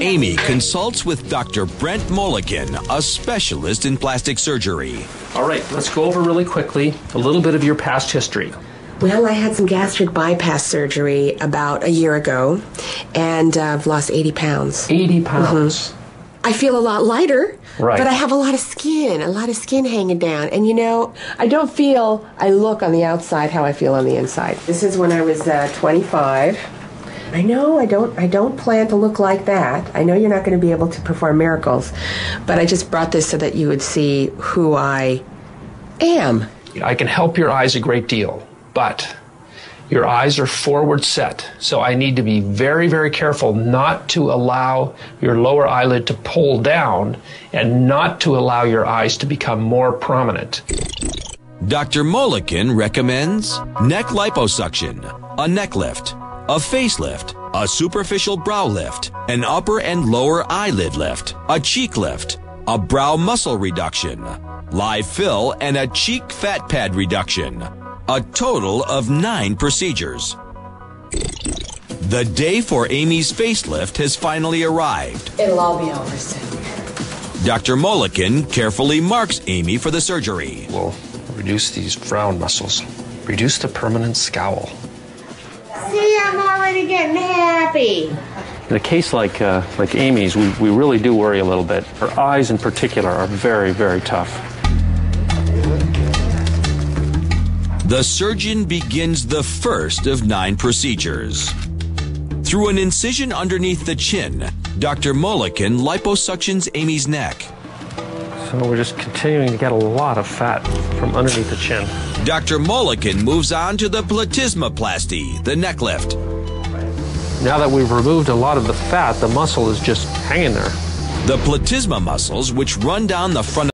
Amy consults with Dr. Brent Moelleken, a specialist in plastic surgery. All right, let's go over really quickly a little bit of your past history. Well, I had some gastric bypass surgery about a year ago, and uh, I've lost 80 pounds. 80 pounds. I feel a lot lighter, Right. but I have a lot of skin, a lot of skin hanging down. And you know, I don't feel, I look on the outside how I feel on the inside. This is when I was uh, 25. I know I don't I don't plan to look like that. I know you're not going to be able to perform miracles, but I just brought this so that you would see who I am. I can help your eyes a great deal, but your eyes are forward set. So I need to be very, very careful not to allow your lower eyelid to pull down and not to allow your eyes to become more prominent. Dr. Moelleken recommends neck liposuction, a neck lift, a facelift, a superficial brow lift, an upper and lower eyelid lift, a cheek lift, a brow muscle reduction, live fill, and a cheek fat pad reduction. A total of nine procedures. The day for Amy's facelift has finally arrived. It'll all be over soon. Dr. Moelleken carefully marks Amy for the surgery. We'll reduce these frown muscles, reduce the permanent scowl. See, I'm already getting happy. In a case like uh, like Amy's, we, we really do worry a little bit. Her eyes, in particular, are very very tough. The surgeon begins the first of nine procedures. Through an incision underneath the chin, Dr. Moelleken liposuctions Amy's neck. So we're just continuing to get a lot of fat from underneath the chin. Dr. Moelleken moves on to the platysmoplasty, the neck lift. Now that we've removed a lot of the fat, the muscle is just hanging there. The platysma muscles, which run down the front